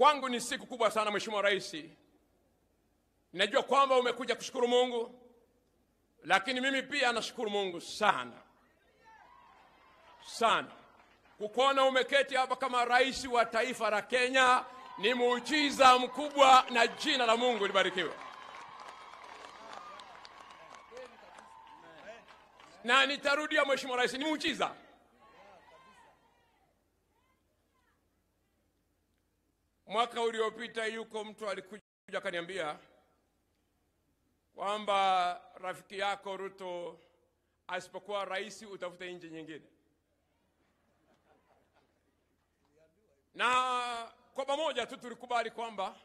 Kwangu ni siku kubwa sana, Mheshimiwa Rais. Ninajua kwamba umekuja kushukuru Mungu, lakini mimi pia nashukuru Mungu sana sana kukuona umeketi hapa kama rais wa taifa la Kenya. Ni muujiza mkubwa, na jina la Mungu libarikiwe. Na nitarudia, Mheshimiwa Rais, ni muujiza. Mwaka uliopita yuko mtu alikuja akaniambia kwamba rafiki yako Ruto asipokuwa rais utafute nchi nyingine, na kwa pamoja tu tulikubali kwamba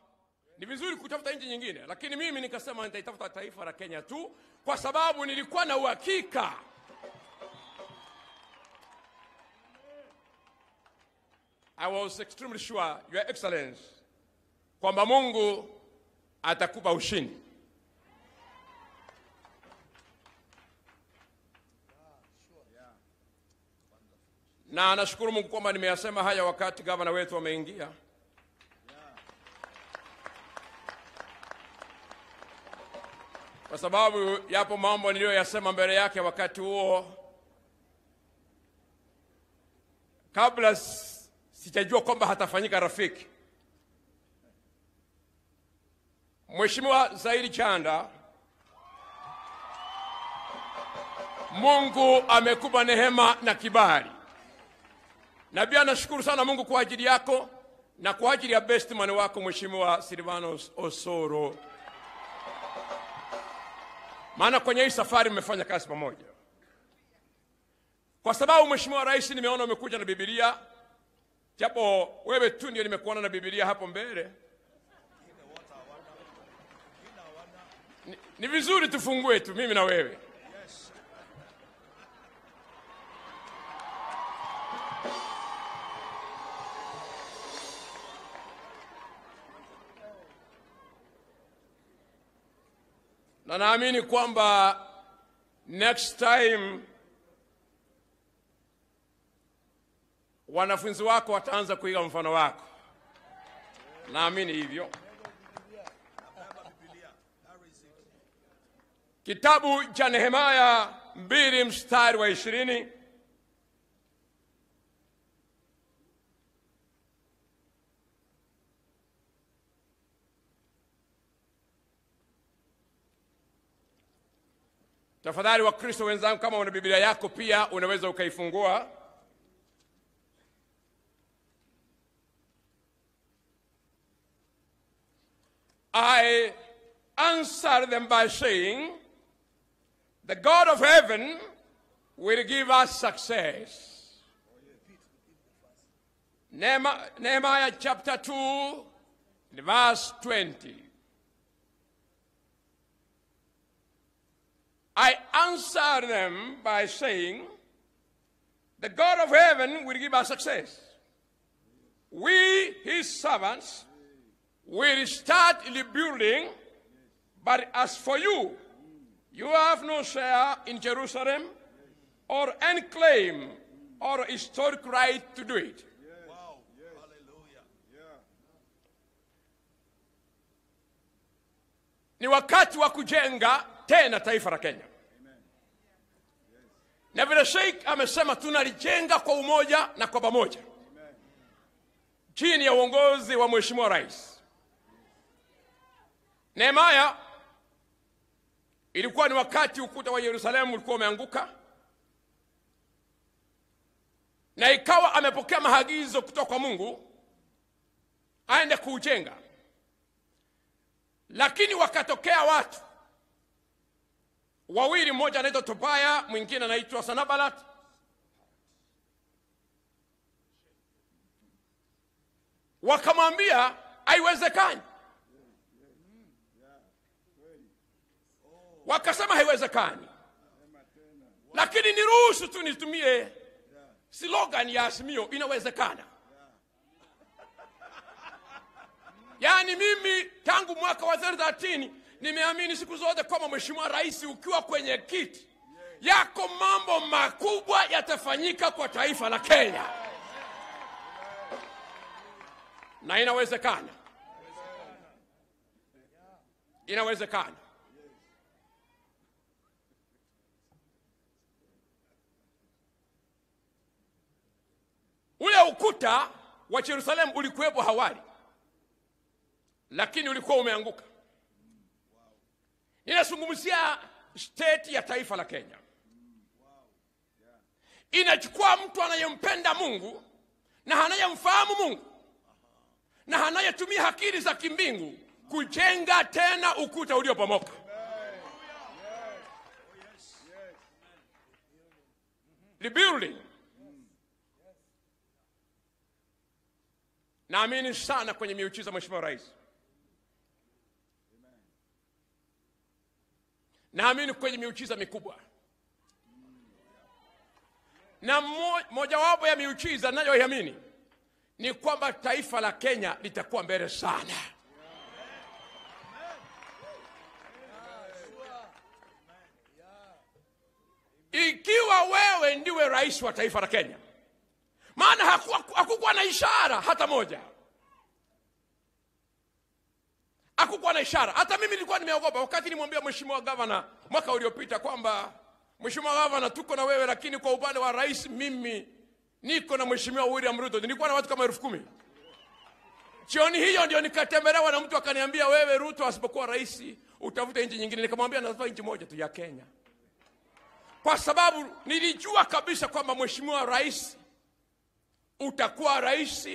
ni vizuri kutafuta nchi nyingine, lakini mimi nikasema nitaitafuta taifa la Kenya tu kwa sababu nilikuwa na uhakika I was extremely sure, Your Excellency, kwamba Mungu atakupa ushindi. Na nashukuru Mungu kwamba nimeyasema haya wakati gavana wetu ameingia. Kwa sababu yapo mambo niliyoyasema mbele yake wakati huo kabla sijajua kwamba hatafanyika rafiki. Mheshimiwa Zaidi Chanda, Mungu amekupa neema na kibali, na pia nashukuru sana Mungu kwa ajili yako na kwa ajili ya best man wako Mheshimiwa Silvanos Osoro, maana kwenye hii safari mmefanya kazi pamoja. Kwa sababu Mheshimiwa Rais, nimeona umekuja na Biblia, japo wewe tu ndio nimekuona na Biblia hapo mbele. Ni, ni vizuri tufungue tu mimi na wewe. na naamini kwamba next time wanafunzi wako wataanza kuiga mfano wako. Naamini hivyo. Kitabu cha Nehemia mbili mstari wa ishirini Tafadhali Wakristo wenzangu, kama una Biblia yako pia unaweza ukaifungua. I answered them by saying, The God of heaven will give us success. Nehemiah chapter 2, verse 20. I answered them by saying, The God of heaven will give us success. We, his servants, will start rebuilding, but as for you, you have no share in Jerusalem or any claim or historic right to do it. Ni wakati wa kujenga tena taifa la Kenya. Na vile Sheikh amesema tunalijenga kwa umoja na kwa pamoja chini ya uongozi wa Mheshimiwa Rais. Nehemia, ilikuwa ni wakati ukuta wa Yerusalemu ulikuwa umeanguka, na ikawa amepokea maagizo kutoka kwa Mungu aende kuujenga, lakini wakatokea watu wawili, mmoja anaitwa Tobaya, mwingine anaitwa Sanabalat. Wakamwambia haiwezekani, wakasema haiwezekani, lakini niruhusu tu nitumie slogan ya Azimio, inawezekana. Yaani mimi tangu mwaka wa 2013 nimeamini siku zote kwamba Mheshimiwa Rais ukiwa kwenye kiti yako mambo makubwa yatafanyika kwa taifa la Kenya, na inawezekana, inawezekana. Ukuta wa Yerusalemu ulikuwepo hawali, lakini ulikuwa umeanguka. Ninazungumzia state ya taifa la Kenya. Inachukua mtu anayempenda Mungu na anayemfahamu Mungu na anayetumia akili za kimbingu kujenga tena ukuta uliopomoka. Rebuilding. Naamini sana kwenye miujiza, Mheshimiwa Rais. Naamini kwenye miujiza mikubwa, na mo- mojawapo ya miujiza nayoiamini ni kwamba taifa la Kenya litakuwa mbele sana. Ikiwa wewe ndiwe rais wa taifa la Kenya, maana hakukuwa na ishara hata moja, hakukuwa na ishara. Hata mimi nilikuwa nimeogopa wakati nimwambia mheshimiwa gavana mwaka uliopita kwamba mheshimiwa gavana, tuko na wewe, lakini kwa upande wa rais mimi niko na mheshimiwa William Ruto. Nilikuwa na watu kama elfu kumi. Jioni hiyo ndio nikatembelewa na mtu akaniambia, wewe Ruto asipokuwa rais utafute nchi nyingine. Nikamwambia natafuta nchi moja tu ya Kenya, kwa sababu nilijua kabisa kwamba mheshimiwa rais utakuwa rais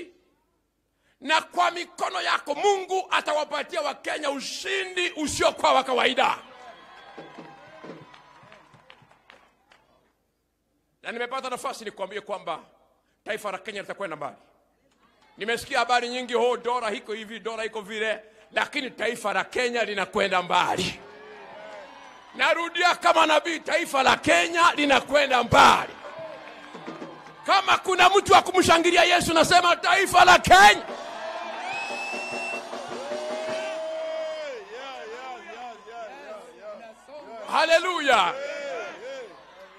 na kwa mikono yako Mungu atawapatia Wakenya ushindi usiokuwa wa kawaida. Na nimepata nafasi nikuambie kwamba taifa la Kenya litakwenda mbali. Nimesikia habari nyingi, ho, dola hiko hivi, dola hiko vile, lakini taifa la Kenya linakwenda mbali. Narudia kama nabii, taifa la Kenya linakwenda mbali. Kama kuna mtu wa kumshangilia Yesu, nasema taifa la Kenya. Haleluya!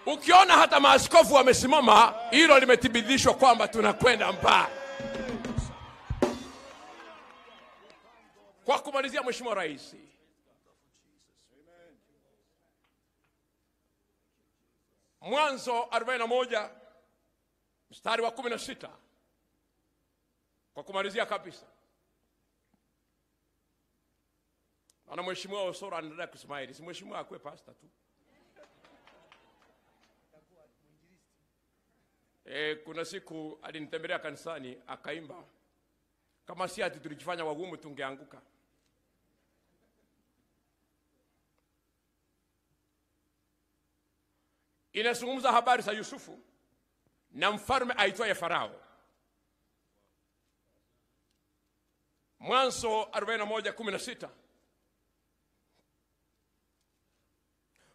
Ukiona hata maaskofu wamesimama, hilo limethibitishwa kwamba tunakwenda mbali. Kwa kumalizia, Mheshimiwa Rais, Mwanzo 41 mstari wa 16, kwa kumalizia kabisa, ana Mheshimiwa Osoro anaendelea kusmaili, si mheshimiwa akuwe pasta tu. E, kuna siku alinitembelea kanisani akaimba, kama si ati tulijifanya wagumu tungeanguka. Inazungumza habari za Yusufu na mfalme aitwaye Farao. Mwanzo 41:16.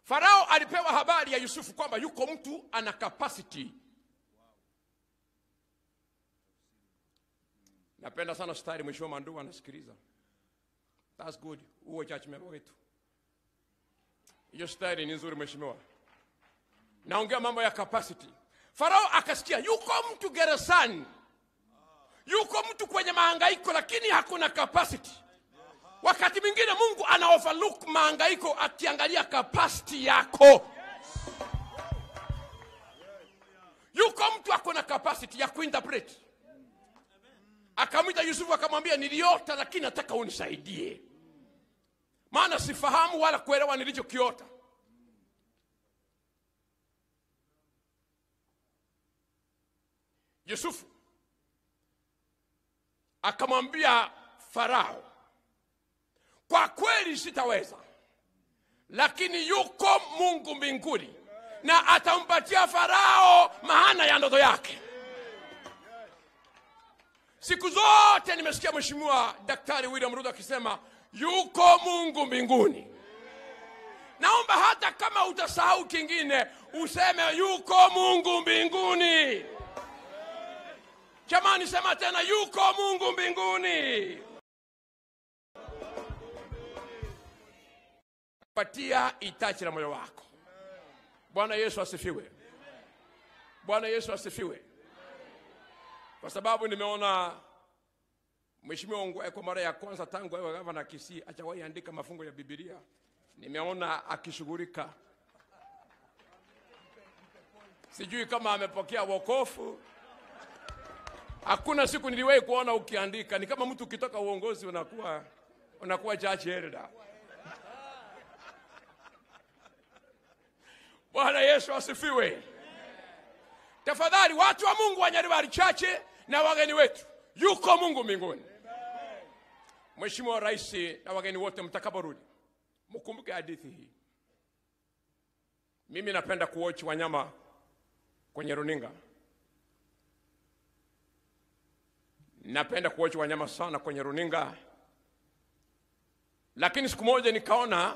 Farao alipewa habari ya Yusufu kwamba yuko mtu ana capacity Napenda sana stari mwisho Mandu anasikiliza. That's good. Uwe church member wetu. Hiyo stari ni nzuri mheshimiwa. Naongea mambo ya capacity. Farao akasikia yuko mtu gerezani. Yuko mtu kwenye mahangaiko lakini hakuna capacity. Wakati mwingine Mungu ana overlook mahangaiko akiangalia capacity yako. Yuko mtu ako na capacity ya kuinterpret akamwita Yusufu akamwambia, niliota lakini nataka unisaidie, maana sifahamu wala kuelewa nilichokiota. Yusufu akamwambia Farao, kwa kweli sitaweza, lakini yuko Mungu mbinguni na atampatia Farao maana ya ndoto yake. Siku zote nimesikia Mheshimiwa Daktari William Ruto akisema yuko Mungu mbinguni. Naomba hata kama utasahau kingine useme yuko Mungu mbinguni. Jamani, sema tena, yuko Mungu mbinguni. Patia itachi la moyo wako. Bwana Yesu asifiwe. Bwana Yesu asifiwe kwa sababu nimeona Mheshimiwa Ongwae kwa mara ya kwanza tangu awe gavana Kisii achawahi andika mafungo ya Biblia. Nimeona akishughulika, sijui kama amepokea wokofu. Hakuna siku niliwahi kuona ukiandika, ni kama mtu ukitoka uongozi unakuwa unakuwa church elder. Bwana Yesu asifiwe. Tafadhali watu wa Mungu wa Nyaribari chache na wageni wetu, yuko Mungu mbinguni. Mheshimiwa Rais na wageni wote mtakaporudi, mkumbuke hadithi hii. Mimi napenda kuochi wanyama kwenye runinga, napenda kuwacha wanyama sana kwenye runinga, lakini siku moja nikaona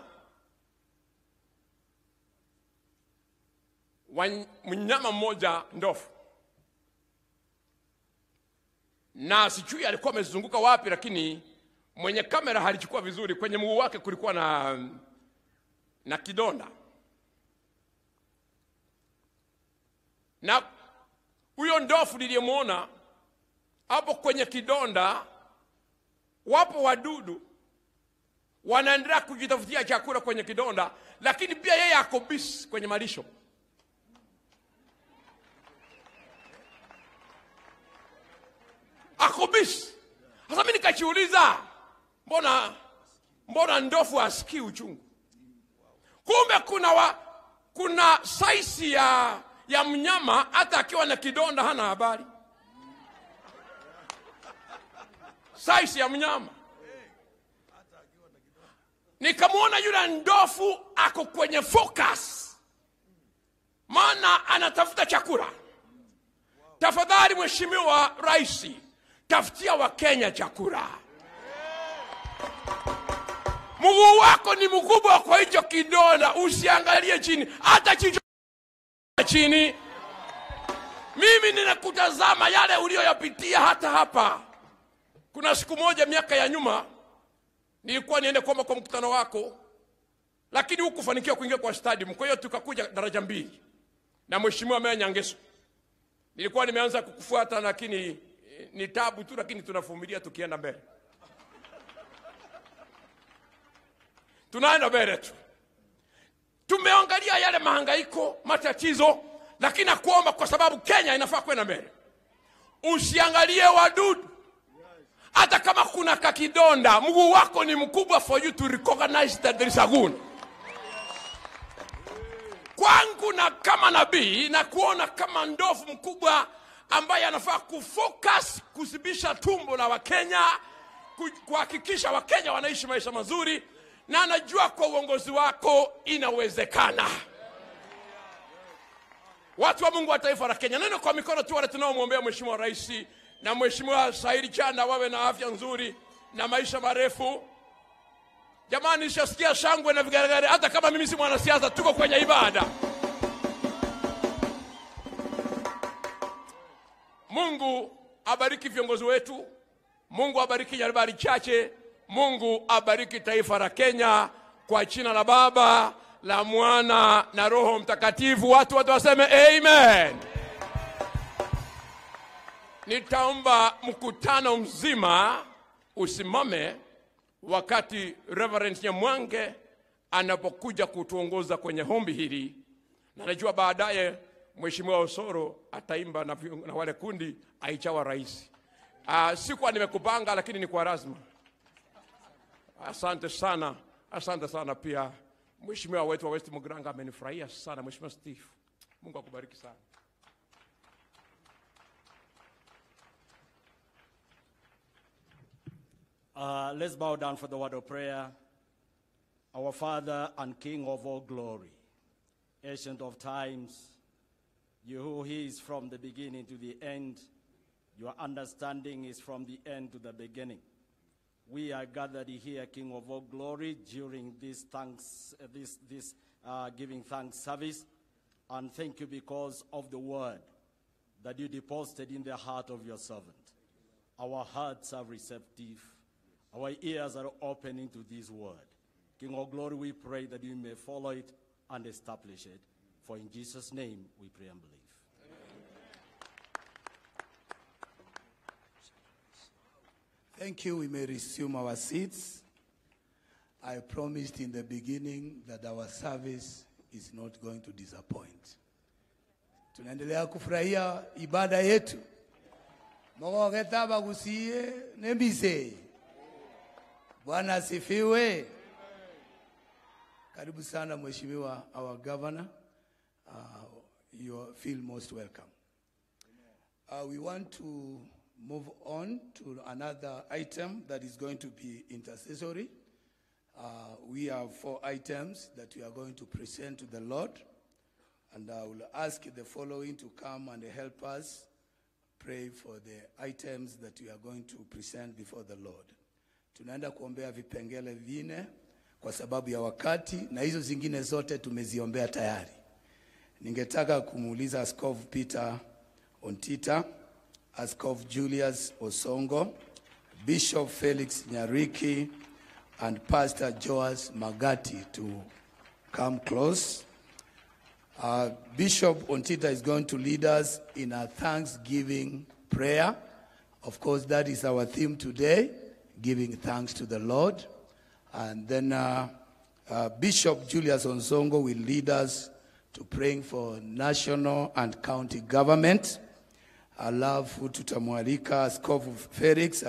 mnyama mmoja ndofu, na sijui alikuwa amezunguka wapi, lakini mwenye kamera halichukua vizuri. Kwenye mguu wake kulikuwa na na kidonda, na huyo ndofu niliyemwona hapo kwenye kidonda, wapo wadudu wanaendelea kujitafutia chakula kwenye kidonda, lakini pia yeye ako bisi kwenye malisho. ako bisi. Sasa mimi nikajiuliza, mbona mbona ndofu asikii uchungu? Kumbe kuna wa, kuna saisi ya ya mnyama hata akiwa na kidonda hana habari. Saisi ya mnyama nikamwona yule ndofu ako kwenye focus, maana anatafuta chakula. Tafadhali Mheshimiwa Rais, tafutia Wakenya chakula. Mguu wako ni mkubwa kwa hicho kidonda, usiangalie chini, hata chicho chini. Mimi ninakutazama yale uliyoyapitia hata hapa. Kuna siku moja miaka ya nyuma nilikuwa niende kuomba kwa mkutano wako, lakini hukufanikiwa kuingia kwa stadium. Kwa hiyo tukakuja daraja mbili na Mheshimiwa Meya Nyangeso. Nilikuwa nimeanza kukufuata, lakini eh, ni tabu tu, lakini tunavumilia tukienda mbele, tunaenda mbele tu. Tumeangalia yale mahangaiko, matatizo, lakini nakuomba kwa sababu Kenya inafaa kwenda mbele, usiangalie wadudu hata kama kuna kakidonda, mguu wako ni mkubwa for you to recognize that there is a wound. Kwangu na kama nabii na kuona kama ndovu mkubwa ambaye anafaa kufocus kuzibisha tumbo la Wakenya, kuhakikisha Wakenya wanaishi maisha mazuri, na anajua kwa uongozi wako inawezekana. Watu wa Mungu wa taifa la Kenya, neno kwa mikono tu wale tunaomwombea Mheshimiwa Rais na Mheshimiwa Saidi Chanda wawe na afya nzuri na maisha marefu. Jamani, nishasikia shangwe na vigaragari. hata kama mimi si mwanasiasa, tuko kwenye ibada. Mungu abariki viongozi wetu, Mungu abariki Nyaribari chache, Mungu abariki taifa la Kenya, kwa jina la Baba, la Mwana na Roho Mtakatifu. Watu wote waseme amen. Nitaomba mkutano mzima usimame wakati Reverend Nyamwange anapokuja kutuongoza kwenye hombi hili, na najua baadaye Mheshimiwa Osoro ataimba na, na wale kundi aichawa rais. Uh, sikuwa nimekupanga lakini ni kwa lazima. Asante sana, asante sana pia Mheshimiwa wetu wa West Mugranga amenifurahia sana, Mheshimiwa Steve. Mungu akubariki sana. Uh, let's bow down for the word of prayer. Our Father and King of all glory, ancient of times, you who is from the beginning to the end, your understanding is from the end to the beginning. We are gathered here, King of all glory, during this thanks, uh, this, this uh, giving thanks service, and thank you because of the word that you deposited in the heart of your servant. Our hearts are receptive. Our ears are opening to this word. King of glory, we pray that you may follow it and establish it. For in Jesus' name we pray and believe. Thank you. We may resume our seats. I promised in the beginning that our service is not going to disappoint. Tunaendelea kufurahia ibada yetu. Mogogeta bagusie nembise. Bwana asifiwe. Karibu sana mheshimiwa our governor. Uh, you feel most welcome. Uh, we want to move on to another item that is going to be intercessory. Uh, we have four items that we are going to present to the Lord. And I will ask the following to come and help us pray for the items that we are going to present before the Lord. Tunaenda kuombea vipengele vine kwa sababu ya wakati, na hizo zingine zote tumeziombea tayari. Ningetaka kumuuliza Askofu Peter Ontita, Askofu Julius Osongo, Bishop Felix Nyariki, and Pastor Joas Magati to come close. Uh, Bishop Ontita is going to lead us in a thanksgiving prayer. Of course, that is our theme today, giving thanks to the Lord. And then uh, uh, Bishop Julius Onsongo will lead us to praying for national and county government. Alafu tutamwalika Askofu Felix